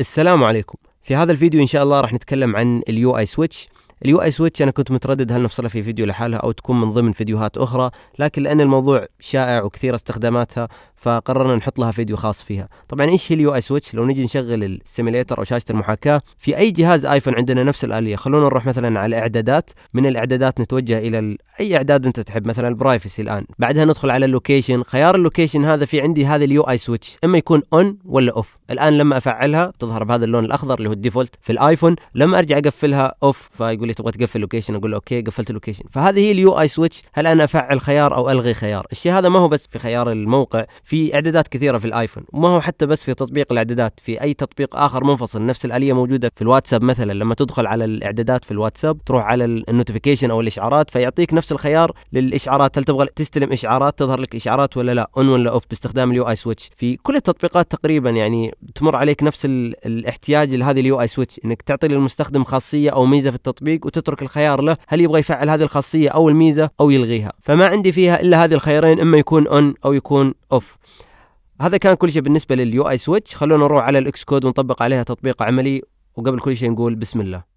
السلام عليكم. في هذا الفيديو إن شاء الله راح نتكلم عن ال UISwitch ال UISwitch أنا كنت متردد هل نفصلها في فيديو لحالها أو تكون من ضمن فيديوهات أخرى لكن لأن الموضوع شائع وكثير استخداماتها فقررنا نحط لها فيديو خاص فيها. طبعا إيش هي ال UISwitch؟ لو نجي نشغل ال simulator أو شاشة المحاكاة في أي جهاز آيفون عندنا نفس الآلية. خلونا نروح مثلا على الإعدادات. من الإعدادات نتوجه إلى أي إعداد أنت تحب مثلا ال privacy الآن. بعدها ندخل على ال location. خيار ال location هذا في عندي هذا ال UISwitch. إما يكون on ولا off الآن لما أفعلها تظهر بهذا اللون الأخضر اللي هو ال default في الآيفون. لما أرجع أقفلها off فيقول لي تبغى تقفل ال location أقول له okay قفلت ال location. فهذه هي ال UISwitch. هل أنا أفعل خيار أو ألغي خيار؟ الشيء هذا ما هو بس في خيار الموقع. في إعدادات كثيرة في الآيفون. وما هو حتى بس في تطبيق الإعدادات في أي تطبيق آخر منفصل نفس الآلية موجودة في الواتساب مثلا. لما تدخل على الإعدادات في الواتساب تروح على ال notification أو الإشعارات فيعطيك نفس الخيار للإشعارات. هل تبغى تستلم إشعارات تظهر لك إشعارات ولا لا؟ on ولا off باستخدام ال UISwitch في كل التطبيقات تقريبا يعني تمر عليك نفس الاحتياج لهذه ال UISwitch إنك تعطي للمستخدم خاصية أو ميزة في التطبيق وتترك الخيار له هل يبغى يفعل هذه الخاصية أو الميزة أو يلغيها. فما عندي فيها إلا هذه الخيارين إما يكون on أو يكون off هذا كان كل شيء بالنسبة لل UISwitch. خلونا نروح على ال Xcode ونطبق عليها تطبيق عملي وقبل كل شيء نقول بسم الله.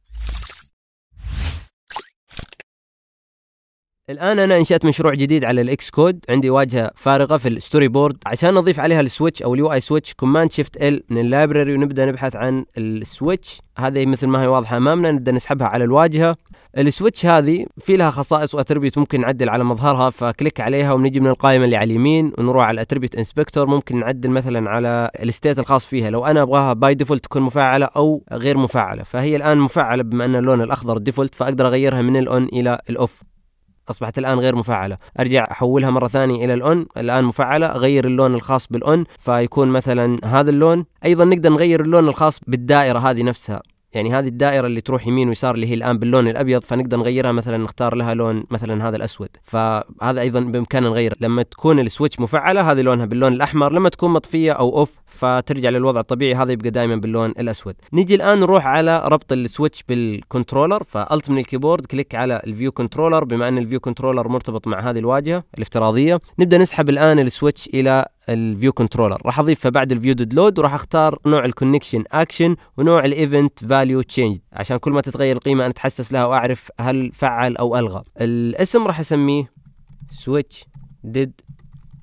الآن أنا إنشأت مشروع جديد على ال Xcode عندي واجهة فارغة في ال storyboard عشان نضيف عليها ال switch أو ال UISwitch command shift L من ال library ونبدأ نبحث عن ال switch هذه مثل ما هي واضحة أمامنا نبدأ نسحبها على الواجهة. ال switch هذه في لها خصائص و attribute ممكن نعدل على مظهرها ف click عليها ونجي من القائمة اللي على اليمين ونروح على ال attribute inspector ممكن نعدل مثلا على ال state الخاص فيها. لو أنا أبغاها by default تكون مفعلة أو غير مفعلة فهي الآن مفعلة بما أن اللون الأخضر default فأقدر أغيرها من ال on إلى ال off أصبحت الآن غير مفعلة. أرجع أحولها مرة ثانية إلى ال on. الآن مفعلة اغير اللون الخاص بال on فيكون مثلا هذا اللون. أيضا نقدر نغير اللون الخاص بالدائرة هذه نفسها. يعني هذه الدائرة اللي تروح يمين ويسار اللي هي الآن باللون الأبيض فنقدر نغيرها مثلا نختار لها لون مثلا هذا الأسود. فهذا أيضا بإمكاننا نغير لما تكون ال switch مفعلة هذه لونها باللون الأحمر. لما تكون مطفية أو off فترجع للوضع الطبيعي هذا يبقى دائما باللون الأسود. نيجي الآن نروح على ربط ال switch بال controller. ف alt من الكيبورد click على ال view controller. بما أن ال view controller مرتبط مع هذه الواجهة الافتراضية نبدأ نسحب الآن ال switch إلى ال view controller. راح أضيف بعد ال view did load وراح أختار نوع ال connection action ونوع ال event value change. عشان كل ما تتغير القيمه أنا أتحسس لها وأعرف هل فعل أو ألغى. الاسم راح أسميه switch did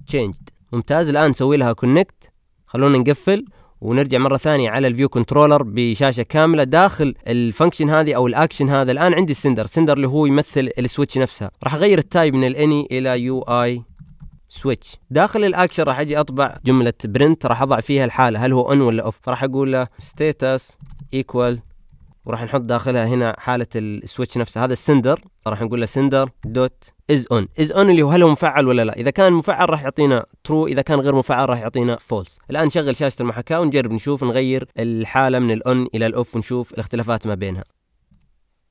changed ممتاز. الآن نسوي لها connect خلونا نقفل ونرجع مرة ثانية على ال view controller بشاشة كاملة داخل ال function هذه أو الأكشن هذا. الآن عندي ال sender sender اللي هو يمثل ال switch نفسها. راح أغير ال type من ال Any إلى UISwitch داخل الأكشن راح أجي أطبع جملة print راح أضع فيها الحالة. هل هو on ولا off فراح أقول له status equal وراح نحط داخلها هنا حالة ال switch نفسها. هذا ال sender راح نقول له sender dot isOn isOn اللي هو هل هو مفعل ولا لا. إذا كان مفعل راح يعطينا true إذا كان غير مفعل راح يعطينا false الآن نشغل شاشة المحاكاة ونجرب نشوف نغير الحالة من ال on إلى ال off ونشوف الاختلافات ما بينها.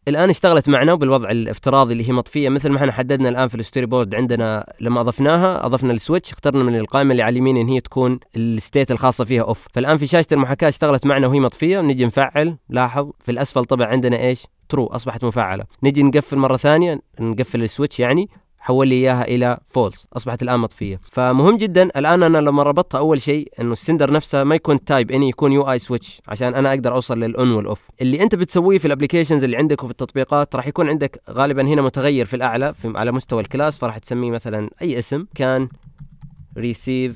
الآن اشتغلت معنا بالوضع الافتراضي اللي هي مطفية مثل ما إحنا حددنا الآن في ال storyboard عندنا لما أضفناها أضفنا ال switch اخترنا من القائمة اللي على اليمين إن هي تكون ال state الخاصة فيها off. فالآن في شاشة المحاكاة اشتغلت معنا وهي مطفية نجي نفعل لاحظ في الأسفل طبعا عندنا إيش؟ true أصبحت مفعلة. نجي نقفل مرة ثانية نقفل ال switch يعني حول لي إياها إلى false أصبحت الآن مطفية. فمهم جدا الآن أنا لما ربطتها أول شيء إنه ال sender نفسها ما يكون type Any يكون UISwitch عشان أنا أقدر أوصل لل on وال off اللي أنت بتسويه في ال applications اللي عندك وفي التطبيقات راح يكون عندك غالبا هنا متغير في الأعلى في على مستوى ال class فراح تسميه مثلا أي اسم can receive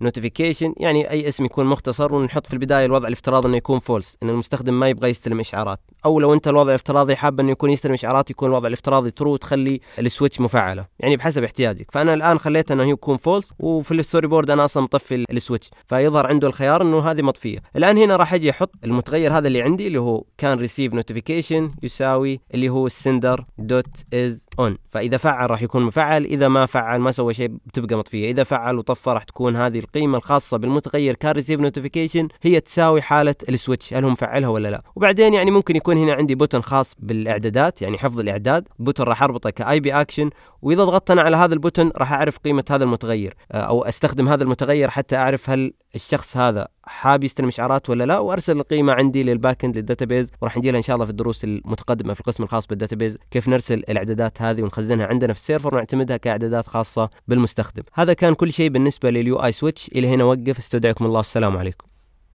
notification يعني أي اسم يكون مختصر ونحط في البداية الوضع الافتراضي إنه يكون false إن المستخدم ما يبغى يستلم إشعارات. أو لو أنت الوضع الافتراضي حاب إنه يكون يستلم إشعارات يكون الوضع الافتراضي true وتخلي ال switch مفعلة. يعني بحسب احتياجك. فأنا الآن خليت إنه يكون false وفي ال storyboard أنا أصلا مطفي ال switch فيظهر عنده الخيار إنه هذه مطفية. الآن هنا راح أجي أحط المتغير هذا اللي عندي اللي هو can receive notification يساوي اللي هو ال sender dot isOn فإذا فعل راح يكون مفعل إذا ما فعل ما سوى شيء بتبقى مطفية. إذا فعل وطفى راح تكون هذه القيمة الخاصة بالمتغير can receive notification هي تساوي حالة ال switch هل هو مفعلها ولا لا؟ وبعدين يعني ممكن يكون هنا عندي button خاص بالإعدادات يعني حفظ الإعداد button راح أربطه ك IBAction وإذا ضغطت أنا على هذا ال button راح أعرف قيمة هذا المتغير أو أستخدم هذا المتغير حتى أعرف هل الشخص هذا حاب يستلم إشعارات ولا لا؟ وأرسل القيمة عندي لل backend لل database وراح نجي لها إن شاء الله في الدروس المتقدمة في القسم الخاص بال database كيف نرسل الإعدادات هذه ونخزنها عندنا في ال server ونعتمدها كإعدادات خاصة بالمستخدم. هذا كان كل شيء بالنسبة لل UISwitch. إلى هنا وقف أستودعكم الله. السلام عليكم.